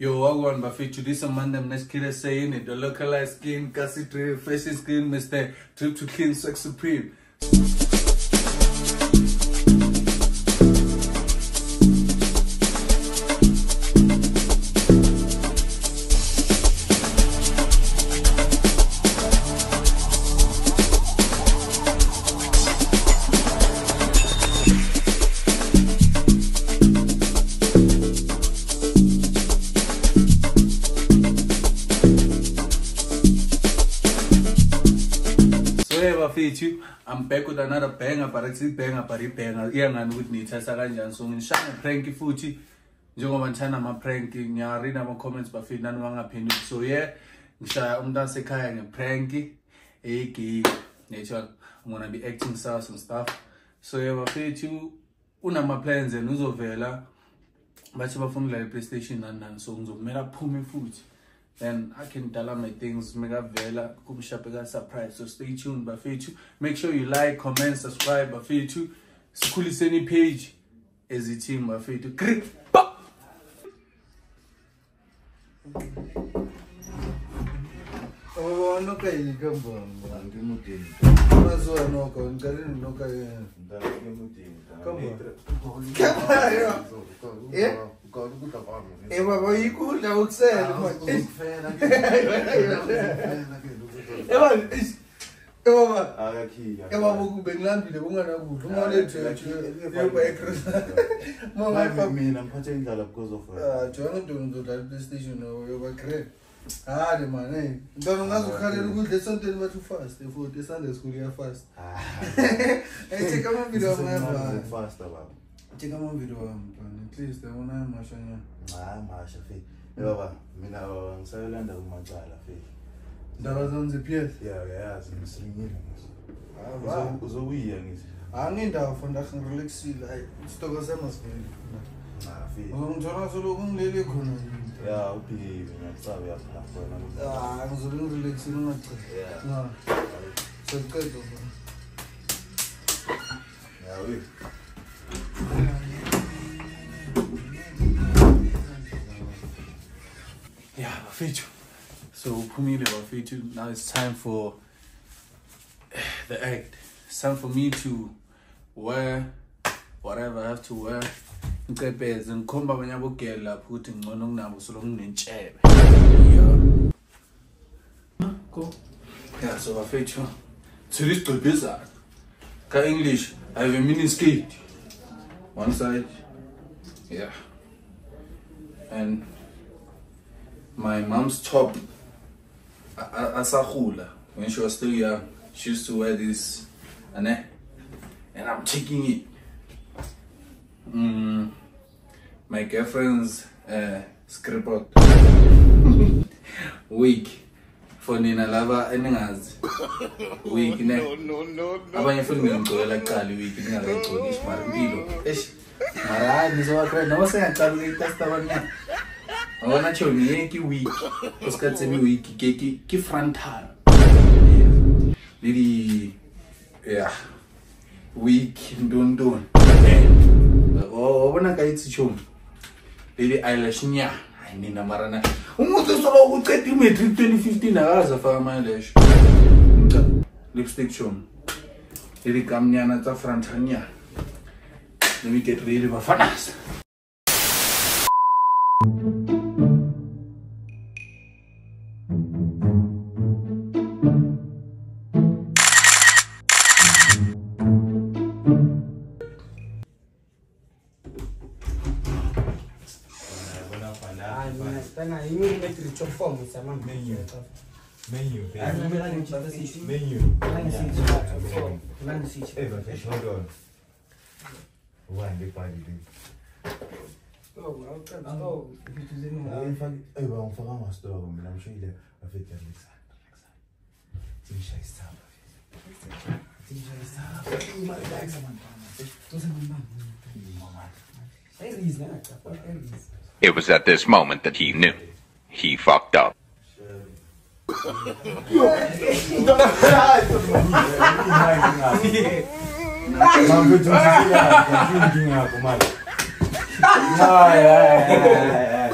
Yo, wagwan bafethu this a man them kid saying it. The localized skin, Cassie drip, fashion skin, Mr. Trip to King, Sex Supreme. With another banger, but it's banger, but it banger. Iyangani ukuthi niyithatha kanjani so ngishaya prank futhi njengoba ngithanda ama prank ngiyarida ama comments bafethu nani bangaphenduli. So yeah, ngishaya umuntu asekhaya ngeprank egi nature I'm gonna be acting stars and stuff. So yeah bafethu unama plans and uzovela bathi bafuna udlala i-playstation nani nani so ngizokumela aphume futhi then I can tell my things mega vela kumshape ka surprise. So stay tuned bafethu make sure you like comment subscribe bafethu sikhuliseni page. As a team bafethu Grip, pa! Oh, noka yini ka mbamba? Ngimudini. Mazuwa noka, ngikalini noka yena. Ukabona ukudla kwami. Eba yikudla ukusela manje. Ufela ke. Eba Eba akakhiya. Eba bokube ngilambile kungana kudla. Ungale nje nje yebo eChrist. Mama yami mina ngiphathe indlala because of her. Ah, jona ndo ndodlala PlayStation no yoba grade. the man, hey. Ngicabanga ah, ngazokhalela ukudla esontweni bathi ufast eh, for the Sunday school ya fast. Ah. Eh, check ama video ngapha. Fast. cheka mavhidhiyo mntwana at least abona mashanyana hayi masha fe hmm. baba mina oh, ngisayolanda kumacala fe ndaba zona ze-ps ya uyayazi ngisiringile ah, uzokuyiya ngithi? Angindawo funda ngirelaxile hayi isitoko sami asiveli. Uzongithola soloku ngilele khona ya ubhive ngiyakucaba uyaphafona ah, ngizobe ngirelaxile ungaceqa sekuqeda yawe yeah bafethu so uphumile bafethu now it's time for the act. It's time for me to wear whatever i have to wear. Ngicepeze ngikhomba abanye abogela lapho ukuthi ngcono kunabo solo nginentshebe. Yeah. Go yeah so bafethu thula isigcebhezana. Ka-english i have a mini skate one side? Yeah. And my mom's top asahula when she was still young she used to wear this and and i'm taking it. Mm, my girlfriend's uh, scripot wig for nina laba eningazi week ne? Abanye futhi ngingigcokela kuqala iweek ningakayigcoki ishimara impilo esh mara hayi nizowakra noba sengacala ukuyitasta abanyana abona tshomi yeke week osikhathi semi week ke ki frontal le yeah week ntontoni eh, wabona ka itsi tshomi le di eyelash nyana hayi mina marana. Umuthi soba uceda imatric 2015 akakaze afaka amayelesho lipstick shom lelikamnyana tsa frantanyana let me get ready bafanas Menu. Menu. Menu. Menu. Eh, but hold on. Why the party do? ايوه مفهوم استوى من امشي الى افكر لك ساعه تمشي الساعه تمشي الساعه ما لك زمان توصل من بعد It was at this moment that he knew. He fucked up. Mampu cuma sih ya, mungkin aku malu. Oh ya.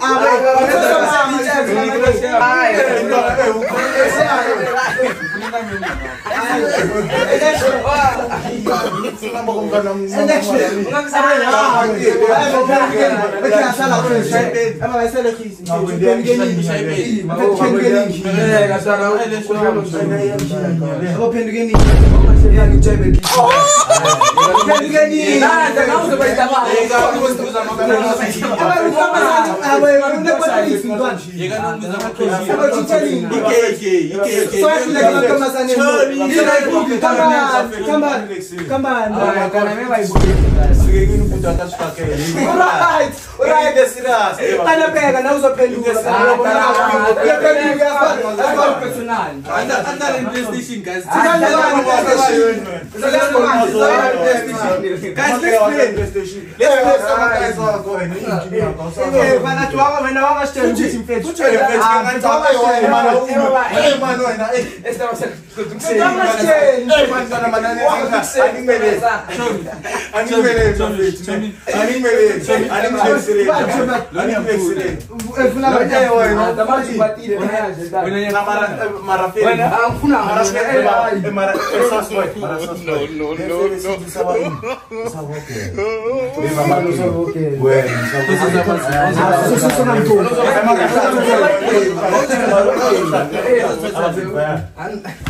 Ah, ouais, ouais, ouais, ouais, ouais, ouais, ouais, ouais, 먹은 거는 mga kasama niya. 얘가 너무 이상한 거지. 이게 이게 이게 이게 anapeka na uzophendukavana twava wena wangashitela ukuthi mfethu Hey,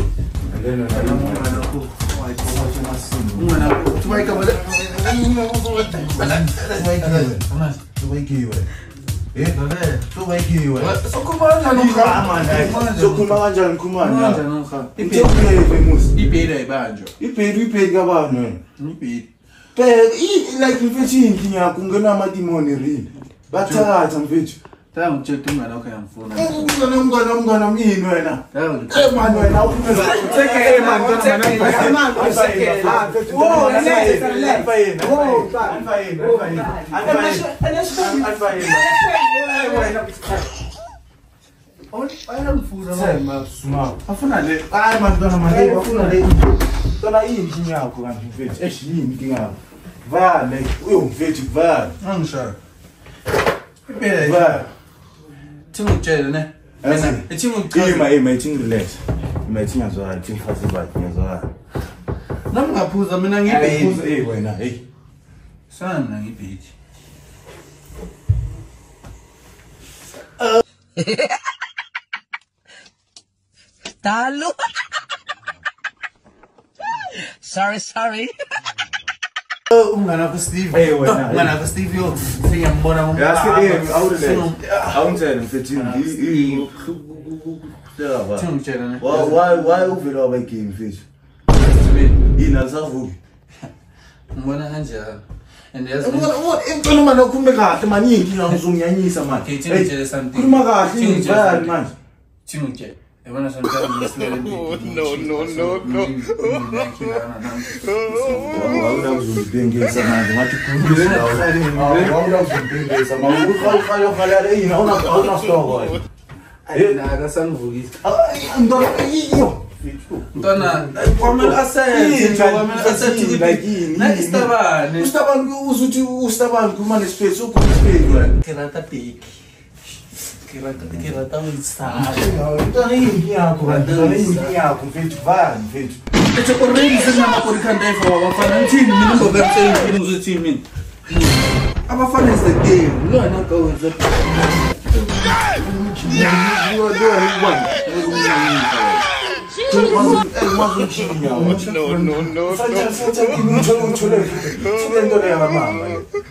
sokhuluma kanjani khumana ibhedi ayibanjwa ibhedi ibhedi kabani wena ibhedi like mfethu iyinkinga yakho ungena amatimoni rini bathakatha mfethu tanga ngitshela umngane wakho yangifuna umngana umngana umngana mini wena tanga ngitshela Eh, man wena ufuna afuna le hayi man ntwana man afuna le ntwana iyinkinga yakho kanti mfethu esh yini inkinga yakho vale uyomfethu vale angishaya ibhedi vale 팀을 짜야 되네. 알았어. 이 팀은 그 이마 이마 친구래. 이마 친구서 아 친구 가서 봐. 그래서 아. 난 가푸자 mina ngibe. Gapuza eh wena hey. Sana ngibe yithi. Talo. sorry, sorry. umngane eh, wakho eh, steve. umngane wakho steve yo siyambona awungitshele mfethinwhy uvele waba igame mfethu? Yini alisavuki ngibona kanjalo. Ngicela eh, mani ukhulume kahle mani yinkinga ngizonginyanyisa mani khuluma kahle bayani manje? Thingitshele kahle Thinga ngitshele ngivali something. manje. thinga ngitshele yabona sometimes ngisilele no, no, no, no. awunakuzongibhengisa manje ngathi awunakuzongibhengisa manje ukhale ukhalala yini awunastoko akasangivukisi ntwana iyo mntwana kwamele asenze kwamele asethe ukuthi naistabane ustabani uzuthi ustabani kuma nespace ukhuluma ispace wena kirata beki kirata kirata uyisala ntwana iyinkinga yakho kanti ntwana iyinkinga yakho mfethu vani mfethu Etshe already senginamapolikhandaifa wabafana ngithini mina ingobeka emsebenzini ngizothini mina abafana is the game lona kawenza ngiyangilafisa straight hayi ngilafisa mfethu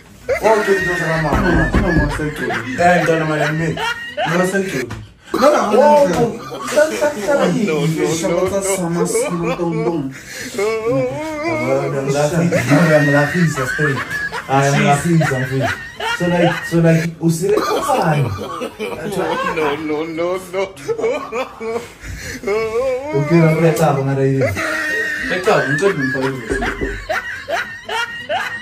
So like, so like, usire kufani. No, no, no, no. Okay, I'm gonna tap on that. Let's go. You could be fine.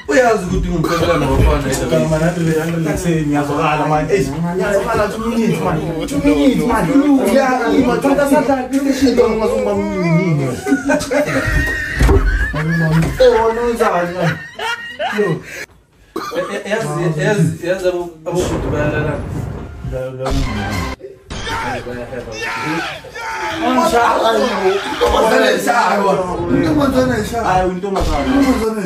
ويا زغد يوم كذا ما وفانا كان ما ندري عند الحسين يا صغار على ما إيش؟ يا صغار على تمنين مان تمنين مان يا ما تدا سدا كل شيء ده ما زوم بمنين أيوه أنا زعلان يا يا يا ابو ابو شو تبقى لا لا لا لا yazi abobudu bayalala Intombazane ishaya. hayi untombazana Intombazane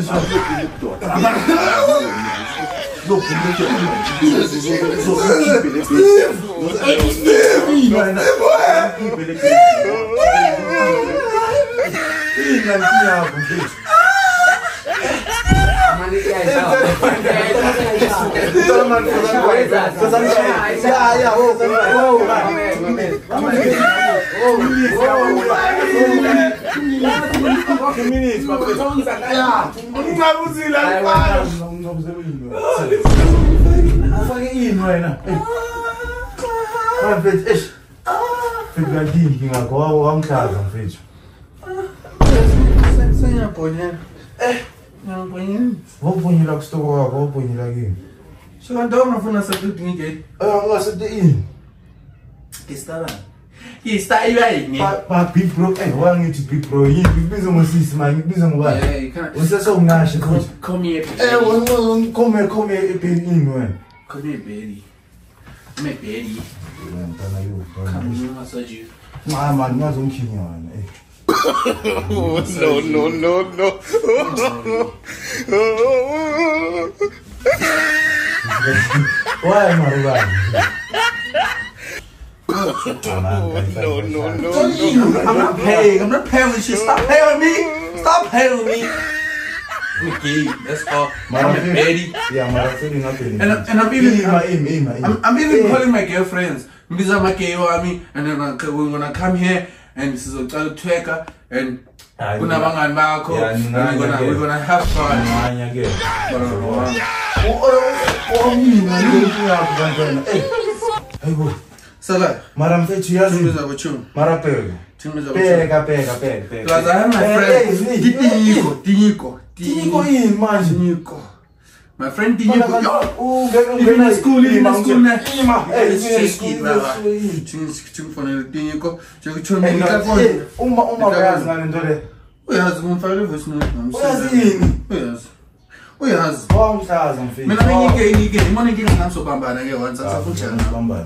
ishaya. ufake ini wena mfethu eish fikantini ngingakho wamhlaza mfethu sengiyabhonyela ngiyabhonyela wobhunyela kusitoko wakho wobhunyela kini so kanti awungafuna sakudinga igate angasete ini Ki start you a yin ye? Pa big bro, eh, e wang yon ti big bro? Yin big biz yon sis man, big biz yon wang Yon se so nga she kouj Come here pe E wang wang, come here, come here e pe yin wang Come here beri Me beri Come here massage you. Ma man, nga zon kin yon wang e No, no, no, no. Why man wang? no, no, no, no. I'm not paying. I'm not paying this shit. Stop paying me. Stop paying me. Mickey, that's all. I'm Betty. Yeah, I'm feeling nothing. And, I'm even, I'm, calling my girlfriends. Mbiza makeo ami, and then we're gonna come here and this is a twerker and kunabangani bakho we're gonna have fun. Oh, oh, oh, oh, oh, oh, oh, oh, Salah. Mara mfethu yazi. Tumeza bochum. Mara pega. Tumeza bochum. Pega pega pega pega. Plaza ya my eh, friend. Eh, tinyiko, tinyiko. Tinyiko yini manje? Tinyiko. My friend tinyiko. Yo. Ngena school, ngena school na. Ima. Eh, ngena school. Tinyiko, tinyiko, tinyiko. Chokuchoma eh, ngikafona. Uma uma uyazi ngale nto le. Uyazi ngumfakele voice note ngamsela. Uyazi yini? Uyazi. uyazi wamhlaza mfethu mina ngike ngike imona inkinga ngamsobambana ke once ah, asafunjani bambana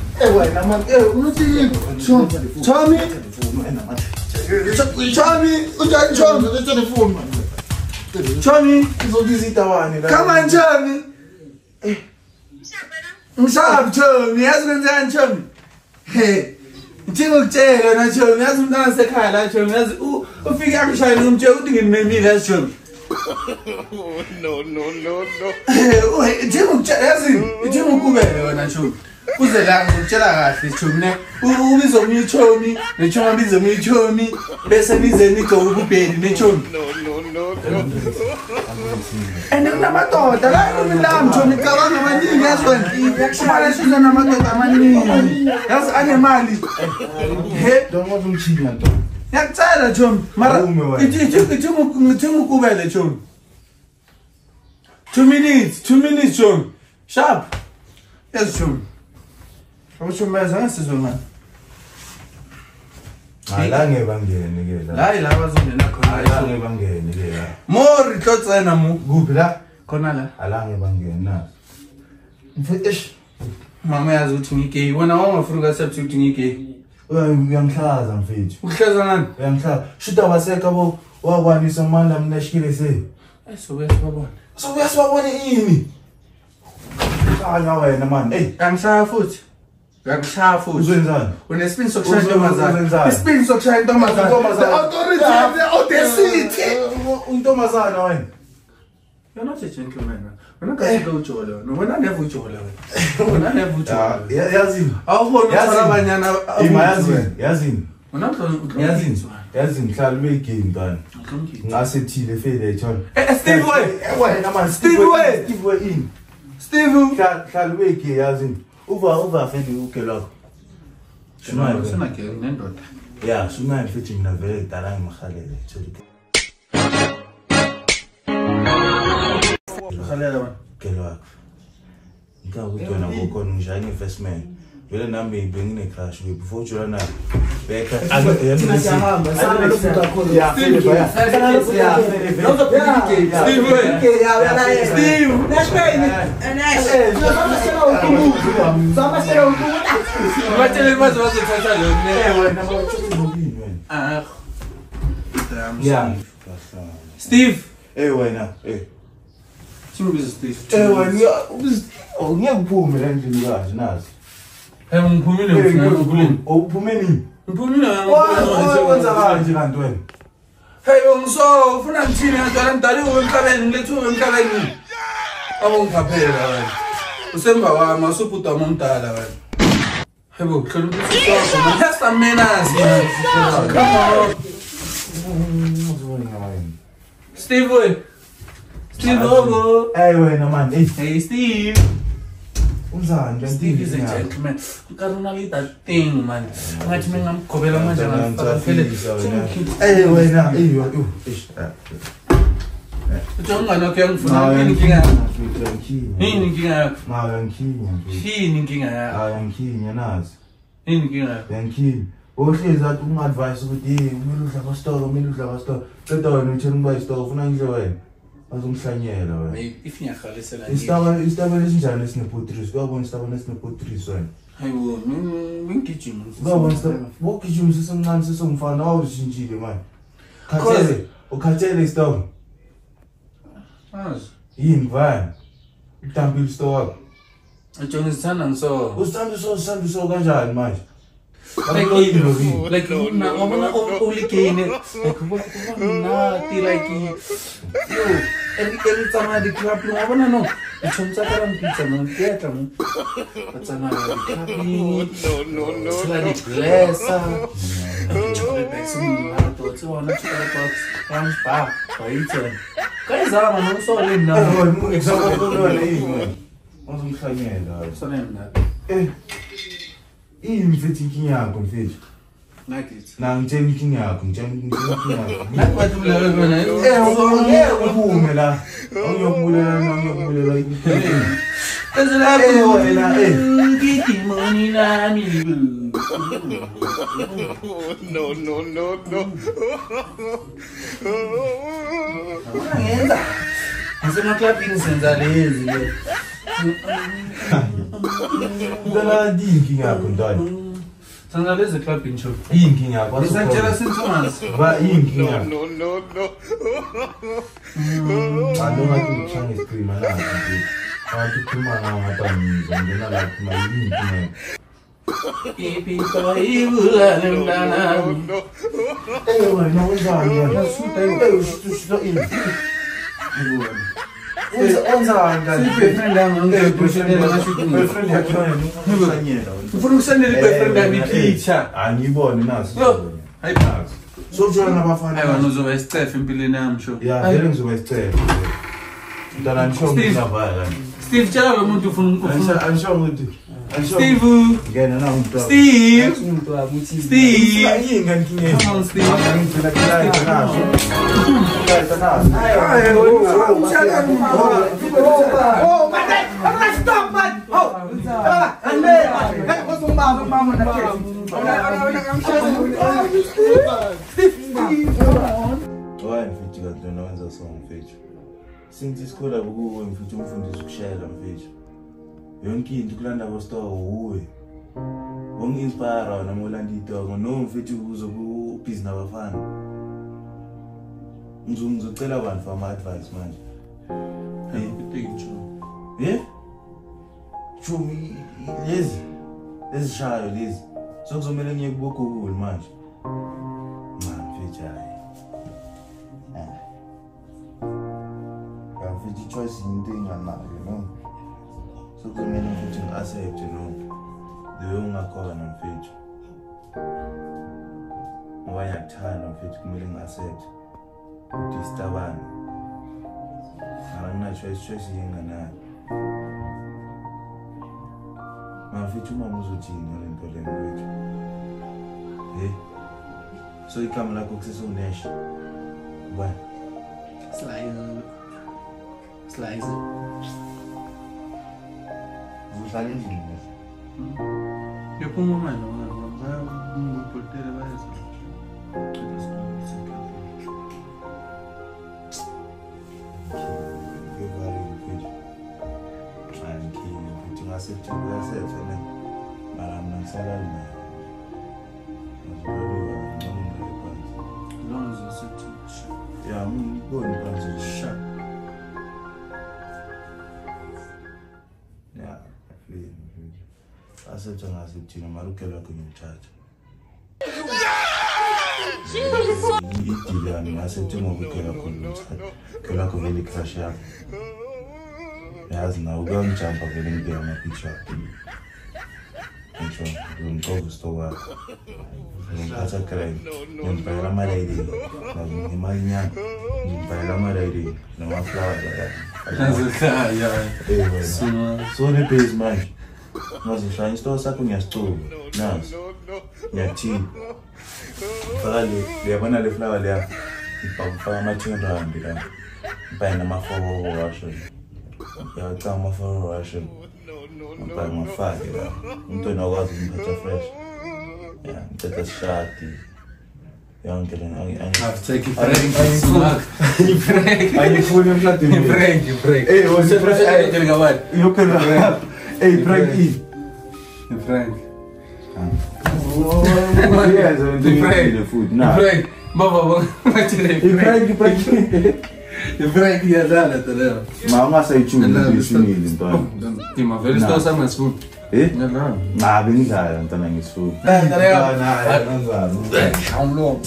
Eh, wena man eh, unothi yini? Tommy Tommy unjani Tommy telefoni man Tommy uzobiza itawani la. Come on Tommy Eh. Mshab Tommy yazi kwenzani Tommy Hey eh, Ngithinga ukutshela wena Tommy yazi umntana sekhaya la Tommy yazi ufike akushayela umtshela uthi nginimemile yazi Tommy no no no no. Ngithinga ukutshela yazi ngithinga ukubele wena Tommy uze la ngikutshela kahle thumne ubize omunye ithomi nethomi abize omunye ithomi bese nize nigcoke ububheli nethomi and kunamadoda la ekumini la mthoni cabanga amaningi yazona umalesudla namadoda amaningi. Yazi anemali? He? Yakucela thomi mara ngithingukubele thomi two minutes two minutes thomi sharp. Yes thomi ushumbayezana sizwe ah, ngani alangeke bangene ke la. Hayi la bazongena khonaalangeke ah, bangene ke la. Mo re tlo tsena mo. Kuphi la? Khona la. Ah, alangeke bangene na. Esh mama yazi ukuthi ngigay wona wawungafuni ukacepthe ukuthi ngigay eh, uyamhlaza mfethu. Uhlaza ngani? Uyamhlaza shuta waseka bo. Wakwanisa mala mina shikile se? Sobuya sibabona sobuya sibabone ini? Kanya wena mani. Eyi angihlaya futhi uyakushaya futhi. Unesipini sokushaya intombazana isipini sokushaya intombazanauntobazana wena uh, uh, uh, You're not a gentleman. Wena kahle ujola. No wena never ujola wena. Wena never ujola. Yazini. Awubona uthola abanyana imazini. Yazini. Wena. uzola. Yazini. yazi ngihlala ube game mntwana. Ngasethile efele ayithola eh, eh, steve eh, way. wena man steve way. Steve way in. Steve hlala ube game yazini. uva uvavele ukelwakho sinagele nendoda ya sunayo futhi mina vele kudala ngimhalele halela kelwakho ngicabaukuthi wena bokhona ngishaye nge-investment vele nami bengine-crush we before ujola nayo beka Thina siyahamba, sihamba lo muntu wakhona. Ya, Fele, baya. Sihamba lo muntu Ya, wakhona. Fele, Fele. Nawuzophila igame. Ya, Steve we. Okay, ya, wena, eh. Steve. Nashpeni. Nash. Sizobambasela uNkulunkulu. Sizobambasela uNkulunkulu. Batshele baze bazothatha lo ne. Wena mawuthi ngobini wena Ah. Ya Steve. eh wena eh Singibiza Steve. eh wena oh ngeke uphume la endlini kazi nazi ngiphumile ngiphumile awuphumeni ngiphumile wenzakanje kanti wena hey ngiso ufuna ngithini ngizwala ngidaliwe emhlabeni ngilethiwe emhlabeni. Awungiphaphela wena usemva wami asubhudwami omdala wena hebo hlela ukuthiwakho menas steve steve ogo hey wena mani hey steve. Unzani Steve is a gentleman. That thing man. Ngathi mina ngamgobela manje ngafaka phele. eh wena yo yo ish Uthi ungani wakho ngifuna yini inkinga yakho? Yini Yini inkinga yakho? Ma yankinya mfethu. Yini inkinga yakho? Yankinya nazi. Yini inkinga yakho? Yankinya. Ohlezi athi ungadvise ukuthi hey kumele udla kwasitolo, kumele udla kwasitolo. Qeda wena uthena ukuba isitolo ufuna ngidle wena. Bazongihlanyela wena. If ngiyahalisela nje. Isitaba isitaba esinjani esinepotris? Uyabona isitaba esinepotris wena. Hayibo, ngingigijima. Uyabona isitaba wokugijima sisemncane sesongifana awuzishintshile manje. Khathele, ukhathele isitaba. Yini kuvana? Udampile isitaba wakho. Ujonge sithanda ngiso. Usithanda so sithanda so kanjani manje? like like na wa bona o le kane like wa nna ti like yo eri eri tsama di club wa bona no ditšhono tsa ka rampitsa no. ke etla mo ba tsamaya di-clubbing tshela di-glasa chocolate-basemorato tse bona chocolate rams bar wa itsena ka ezama no so le nna example le eng wa go itlhanyela sone nna 이 임세 지기냐 공세지 nàng trên như nhà cùng trên như nhà nát qua chung là rồi này em không nghe ông phụ người là ông nhục người là ông nhục người là cái gì là cái gì là cái gì mà ni là mi no no no no không nghe sao anh sẽ mặc lại pin sen ra đấy inkinga yakho ntwana senza lezi eklabhini sho iyinkinga yakho ngisakutshela sintomas ba iyinkinga yakho No, no, no. andongathi ngikushaya ngesicrima nazi mfethu angathi ukhuluma ngawo ngapha ngizongena la khuluma yini inkinga yakho ipito ibulale mntanami Eh wena wenzani wena? Eh angengibushelele Boyfriend yakho wena uhlanyela wena. ufuna ukusendela ibefriend yami ipicture angiyibone naso sokutshona nabafana uzoba isicefe empilweni yami sho. Ngizoba isicefe mntana nisho ngizavala Steve. ngizavala. steve tshela lo muntu ufuna ufuna Anisho anisho ukuthi. Anisho. steve Ngena na umuntu. steve Umuntu wami uthi. steve Inga ngiyini. Come on, Steve. Naso. Hayi, wena, umtshela Oh, man, I'm gonna stop, man. Oh, Why mfethu kanti wena wenza so mfethu since isikhola kuwe mfethu umfundisi ukushayela mfethu. Yonke into kulanda kwesitoko uwe ongi-inspire wona uma ulanda iy'toko no mfethu uzobe ubhizi nabafana. Ngizo- ngizocela bantu for ama-advice manje? Ye shumi lezi ezishayo lezi sokuzomele ngiye kubogoogle manje? Ma mfethu hayi choice into enganayo you know so kumele futhi ngi-accept no the way ungakhona mfethu ngoba ngiyakuthanda mfethu kumele ngi-accept udistabana mara ngina-choice choice yenganayo mara mfethu umama uzothini ngale nto le mfethu he so igama lakho kusesunesha ubani silayo Slice. uhlala endlini Yaphuma manje bayabhotela bayeza. ngevalile mfethu angikhini futhi ngasethi kuyasetha le mara mna ngisalali nayo azibaliwa ngcono asetha ngazi kuthina mara idile yami ngasethe ngoba ugelwakho ngimthatha ugelwakho vele yami yazi nawe kuyangijampa vele ngibeka amapicture ngisho ngimcova usito ngimphatha crime ngimbhalela amalayileni ngimalinyana ngimbhalela amalayileni namaflawa so nebase manje ngimbayela ama-lighting namaflower Nazokhaya. Eh, wena. Sima. so nebhezi manje ngazoshaya isitoko sakho ngiyasicuba naso ngiyathiba faka le uyabona le flower leya ngifaka ama-two rand la ngibhaye nama-four washo ngiyacanga ama-four washo ngibhaye ngafake la umuntu wena akwazi umphatha fresh ya ngiceda sishadi yonke le I've taken Frank. Smack. Frank. angifuni emshadweni Frank. Frank. Eh, what's up, Frank? Frank? Tell me what. yophela hey frank e Frank. uyenza into engiyile futhi na Frank. Baba, baba. Frank, Frank. Frank iyadlala toleo. ma ungasayithuli ngishunile ntwana Tima, vele sitolo sami ngesifuni. eh Ngiyadlala. ngabe ngidlala ntwana ngisifuni Awumlomo.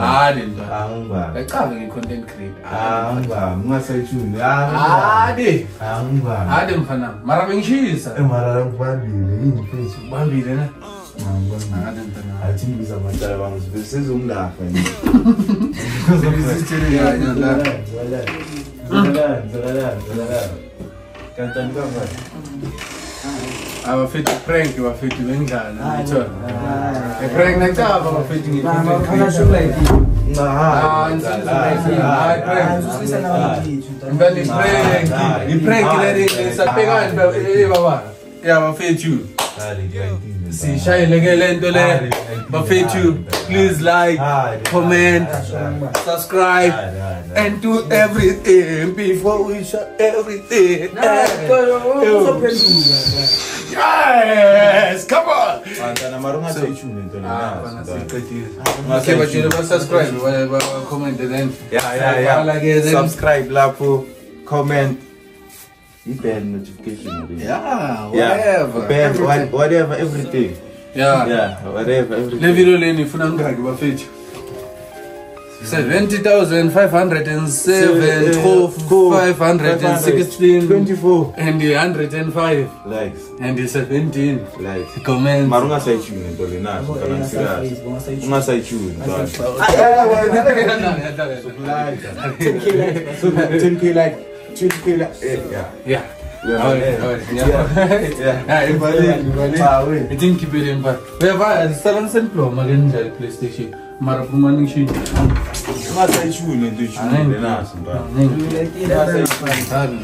Hadi ntwana. angibani Ecave ngi-content creator. angibani ungasayithuli Hadi. angibani Hadi mfana. Mara bengishisa. emara ngibambile yini mfethu Ubambile na. ngibambile Hadi mfana. athi aveva fatto il prank aveva fatto in Ghana cioè, eh, cioè e prank nel tavolo aveva fatto in Ghana ma non ci letti ah, ah, il prank. il prank sapeva e aveva fatto sì sai le che lento le But for you, Please like, comment, subscribe, and do everything before we shut everything. Yes, come on. Ah, okay, but you never subscribe, whatever comment, and then yeah, yeah, yeah. Subscribe, lapo, comment. Even notification. Yeah, whatever. Yeah, band, everything. whatever, everything. Yeah. yeah whatever everything. Video leni ifuna ngaki bafethu 70507 516 24 and 105 likes. And 17 likes. comments. Mara ungasayithuni into le naso kana ngisikazi ungasayithuni so 10k like 20k like eh, yeah. Yeah itin kibirin ba bai ba a salon simple maganin jari playstation. Mara kuma ni shi ma sai ciwo ne dai ciwo ne na asin ba ne ba sai ciwo ne